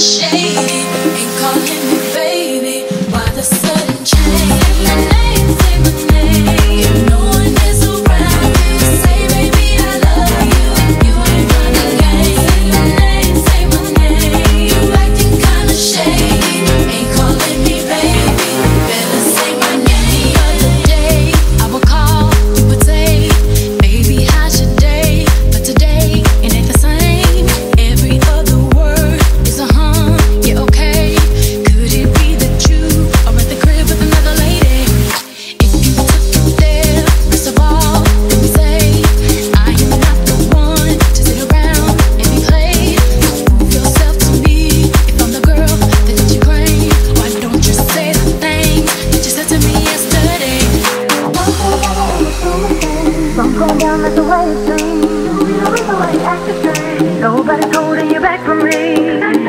shade and calling down, that's the way it seems. Nobody you back from me.